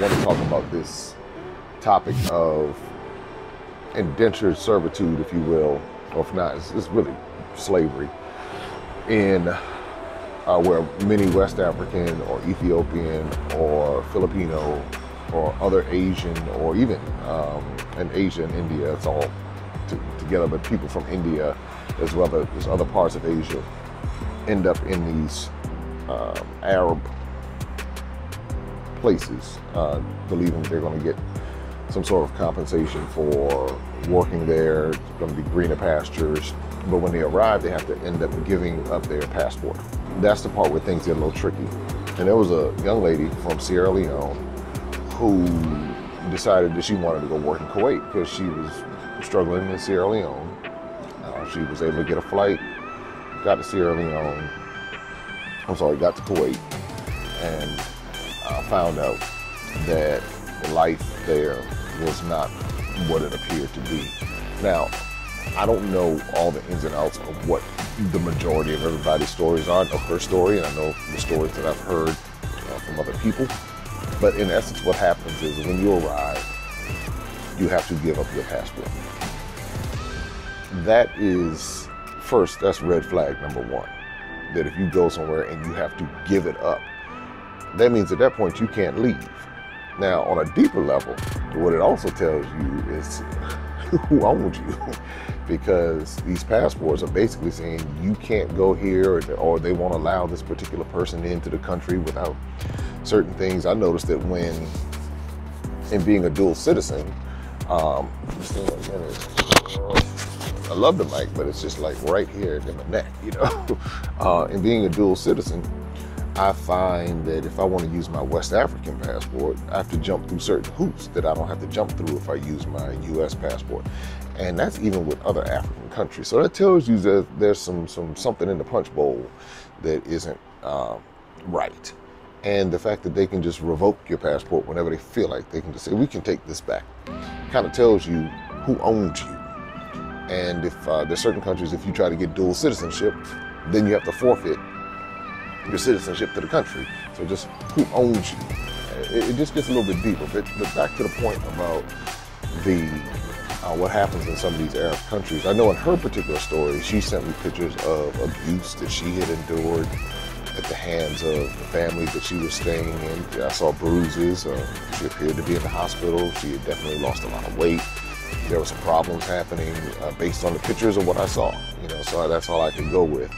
want to talk about this topic of indentured servitude, if you will, or if not, it's, it's really slavery in uh, where many West African or Ethiopian or Filipino or other Asian or even um, an Asia and India, it's all together, but people from India as well as other parts of Asia end up in these um, Arab places, uh, believing they're going to get some sort of compensation for working there. Going to be greener pastures. But when they arrive, they have to end up giving up their passport. That's the part where things get a little tricky. And there was a young lady from Sierra Leone who decided that she wanted to go work in Kuwait because she was struggling in Sierra Leone. Uh, she was able to get a flight, got to Sierra Leone. I'm sorry, got to Kuwait, and uh, found out that life there was not what it appeared to be. Now, I don't know all the ins and outs of what the majority of everybody's stories are. I know her story, and I know the stories that I've heard uh, from other people. But in essence, what happens is when you arrive, you have to give up your passport. That is, first, that's red flag number one. That if you go somewhere and you have to give it up, that means at that point you can't leave. Now, on a deeper level, what it also tells you is who owns you. because these passports are basically saying you can't go here or, or, they won't allow this particular person into the country without certain things. I noticed that when, in being a dual citizen, um, I love the mic, but it's just like right here in my neck, you know. Uh, in being a dual citizen, I find that if I want to use my West African passport, I have to jump through certain hoops that I don't have to jump through if I use my U.S. passport, and that's even with other African countries. So that tells you that there's some some something in the punch bowl that isn't uh, right, and the fact that they can just revoke your passport whenever they feel like they can just say we can take this back, kind of tells you who owns you. And if uh, there's certain countries, if you try to get dual citizenship, then you have to forfeit your citizenship to the country. So just who owns you? It, it just gets a little bit deeper. But, but back to the point about the uh, what happens in some of these Arab countries. I know in her particular story, she sent me pictures of abuse that she had endured at the hands of the family that she was staying in. I saw bruises. Uh, she appeared to be in the hospital. She had definitely lost a lot of weight. There were some problems happening uh, based on the pictures of what I saw. You know, so that's all I could go with.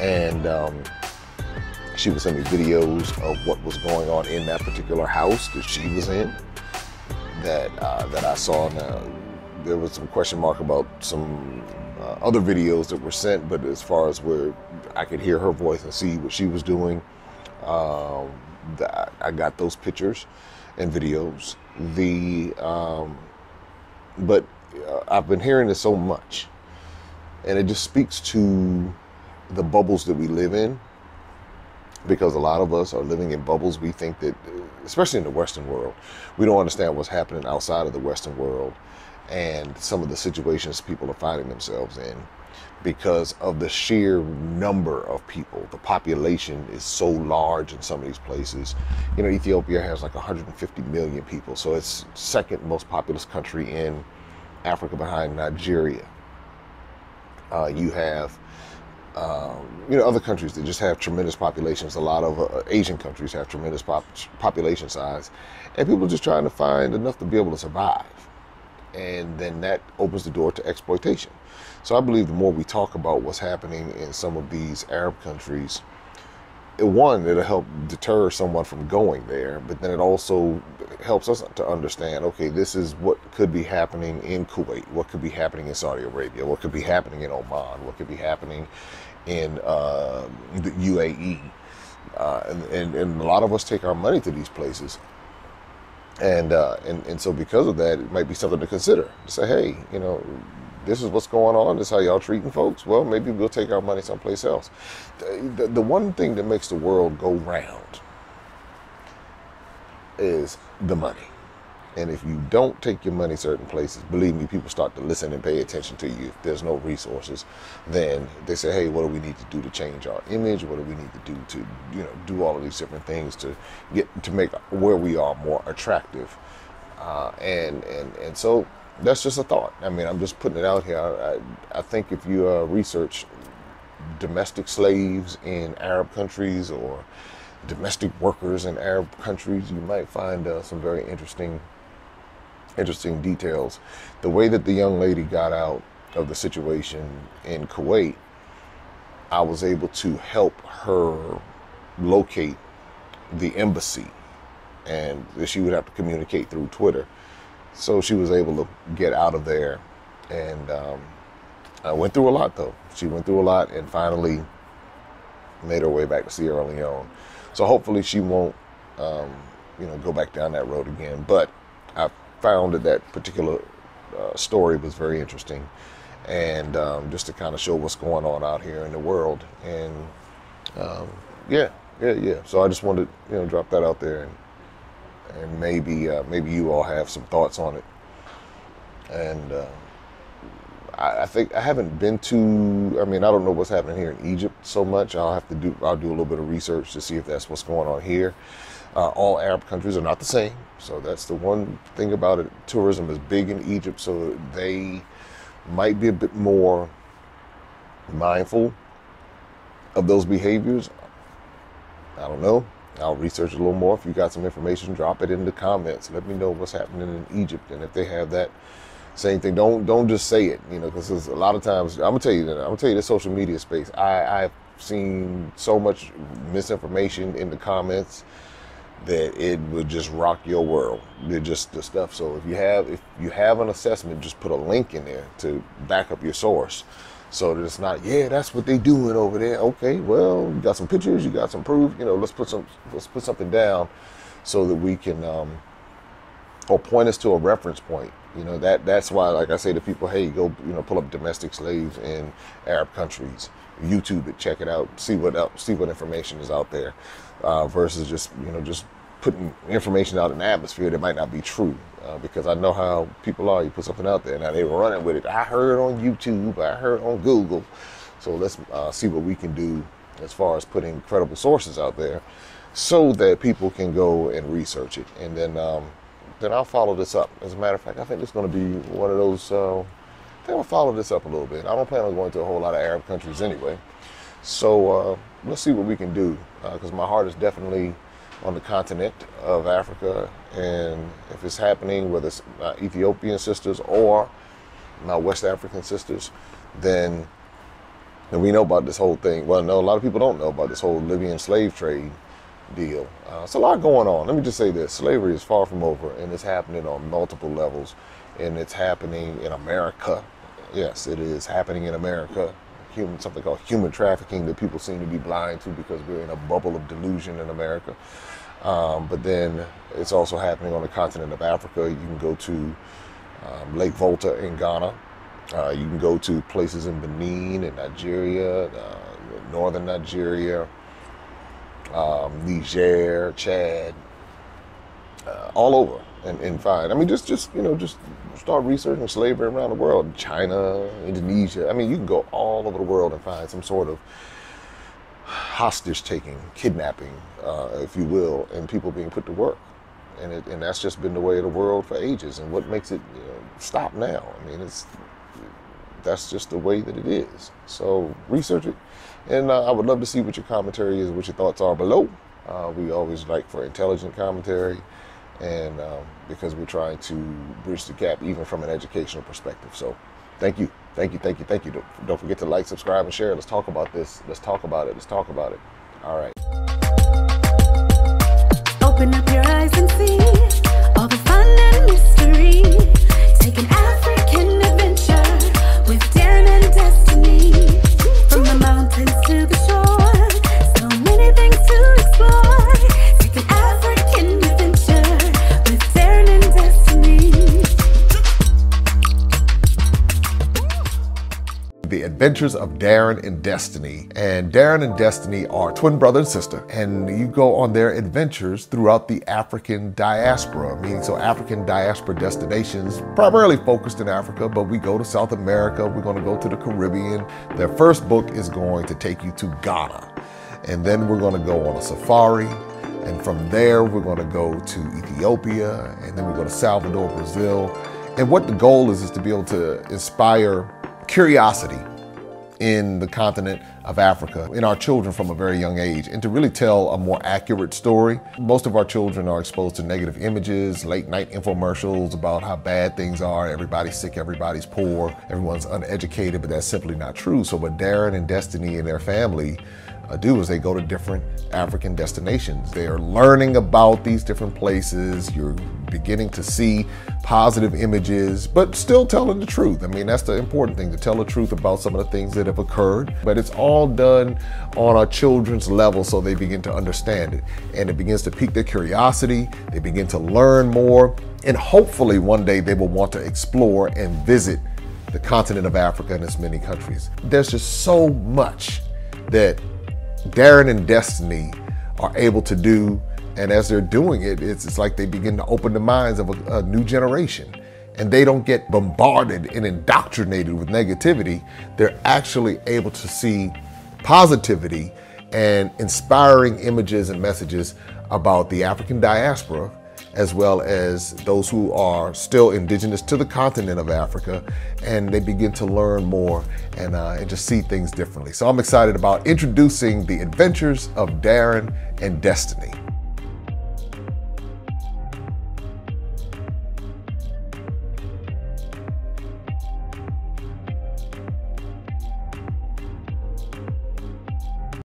And um, she would send me videos of what was going on in that particular house that she was in that uh, that I saw. Now, there was some question mark about some uh, other videos that were sent, but as far as where I could hear her voice and see what she was doing, um, that I got those pictures and videos. The um, but uh, I've been hearing this so much, and it just speaks to the bubbles that we live in because a lot of us are living in bubbles. We think that, especially in the Western world, we don't understand what's happening outside of the Western world and some of the situations people are finding themselves in because of the sheer number of people. The population is so large in some of these places. You know, Ethiopia has like 150 million people, so it's second most populous country in Africa behind Nigeria. Uh, you have um, you know, other countries that just have tremendous populations. A lot of uh, Asian countries have tremendous pop- population size, and people are just trying to find enough to be able to survive. And then that opens the door to exploitation. So I believe the more we talk about what's happening in some of these Arab countries, one, it'll help deter someone from going there, but then it also helps us to understand okay, this is what could be happening in Kuwait, what could be happening in Saudi Arabia, what could be happening in Oman, what could be happening in uh, the UAE. Uh, and, and, and, a lot of us take our money to these places. And, uh, and, and so because of that, it might be something to consider. Say, hey, you know, this is what's going on. This is how y'all treating folks. Well, maybe we'll take our money someplace else. The, the, the one thing that makes the world go round is the money. And if you don't take your money certain places, believe me, people start to listen and pay attention to you. If there's no resources, then they say, hey, what do we need to do to change our image? What do we need to do to, you know, do all of these different things to get to make where we are more attractive? Uh, and and and so that's just a thought. I mean, I'm just putting it out here. I, I think if you uh, research domestic slaves in Arab countries or domestic workers in Arab countries, you might find uh, some very interesting interesting details. The way that the young lady got out of the situation in Kuwait, I was able to help her locate the embassy, and she would have to communicate through Twitter. So she was able to get out of there, and um, I went through a lot though. She went through a lot, and finally made her way back to Sierra Leone. So hopefully she won't, um, you know, go back down that road again. But I found that that particular uh, story was very interesting, and um, just to kind of show what's going on out here in the world. And um, yeah, yeah, yeah. So I just wanted to, you know, drop that out there, and and maybe uh, maybe you all have some thoughts on it. And uh, I, I think I haven't been to. I mean, I don't know what's happening here in Egypt so much. I'll have to do. I'll do a little bit of research to see if that's what's going on here. Uh, all Arab countries are not the same. So that's the one thing about it. Tourism is big in Egypt, so they might be a bit more mindful of those behaviors. I don't know. I'll research a little more. If you got some information, drop it in the comments. Let me know what's happening in Egypt and if they have that same thing. Don't don't just say it, you know, because a lot of times I'm gonna tell you that I'm gonna tell you the social media space. I I've seen so much misinformation in the comments that it would just rock your world. Just the stuff. So if you have if you have an assessment, just put a link in there to back up your source. So it's not, yeah, that's what they doing over there. Okay, well, you got some pictures, you got some proof. You know, let's put some let's put something down so that we can um, or point us to a reference point. You know that that's why, like I say to people, hey, go you know pull up domestic slaves in Arab countries, YouTube it, check it out, see what see what information is out there uh, versus just you know just putting information out in the atmosphere that might not be true. Uh, because I know how people are. You put something out there, now they were running with it. I heard on YouTube, I heard on Google. So let's uh, see what we can do as far as putting credible sources out there, so that people can go and research it, and then um, then I'll follow this up. As a matter of fact, I think it's going to be one of those. Uh, I think I'll follow this up a little bit. I don't plan on going to a whole lot of Arab countries anyway. So uh, let's see what we can do because uh, my heart is definitely on the continent of Africa. And if it's happening, whether it's uh, Ethiopian sisters or my West African sisters, then and we know about this whole thing. Well, no, a lot of people don't know about this whole Libyan slave trade deal. Uh, it's a lot going on. Let me just say this: slavery is far from over, and it's happening on multiple levels, and it's happening in America. Yes, it is happening in America human something called human trafficking that people seem to be blind to because we're in a bubble of delusion in America. Um, but then it's also happening on the continent of Africa. You can go to um, Lake Volta in Ghana. Uh, you can go to places in Benin and Nigeria, uh, northern Nigeria, um, Niger, Chad, uh, all over and, and find. I mean, just just you know, just start researching slavery around the world, China, Indonesia. I mean, you can go all over the world and find some sort of hostage taking, kidnapping, uh, if you will, and people being put to work. And, it, and that's just been the way of the world for ages. And what makes it you know, stop now? I mean, it's that's just the way that it is. So research it, and uh, I would love to see what your commentary is, what your thoughts are below. Uh, we always like for intelligent commentary and um, because we're trying to bridge the gap even from an educational perspective. So thank you, thank you, thank you, thank you. Don't, don't forget to like, subscribe, and share. Let's talk about this. Let's talk about it. Let's talk about it. All right. Open up your eyes and see Adventures of Darren and Destiny. And Darren and Destiny are twin brother and sister, and you go on their adventures throughout the African diaspora, meaning so African diaspora destinations, primarily focused in Africa, but we go to South America, we're going to go to the Caribbean. Their first book is going to take you to Ghana. And then we're going to go on a safari. And from there, we're going to go to Ethiopia. And then we go to Salvador, Brazil. And what the goal is, is to be able to inspire curiosity in the continent of Africa in our children from a very young age and to really tell a more accurate story. Most of our children are exposed to negative images, late night infomercials about how bad things are, everybody's sick, everybody's poor, everyone's uneducated, but that's simply not true. So what Darren and Destiny and their family uh, do is they go to different African destinations. They are learning about these different places. You're beginning to see positive images, but still telling the truth. I mean, that's the important thing to tell the truth about some of the things that have occurred. But it's all done on a children's level so they begin to understand it. And it begins to pique their curiosity. They begin to learn more. And hopefully one day they will want to explore and visit the continent of Africa and its many countries. There's just so much that Darren and Destiny are able to do. And as they're doing it, it's, it's like they begin to open the minds of a, a new generation. And they don't get bombarded and indoctrinated with negativity. They're actually able to see positivity and inspiring images and messages about the African diaspora as well as those who are still indigenous to the continent of Africa, and they begin to learn more and, uh, and just see things differently. So I'm excited about introducing the adventures of Darren and Destiny.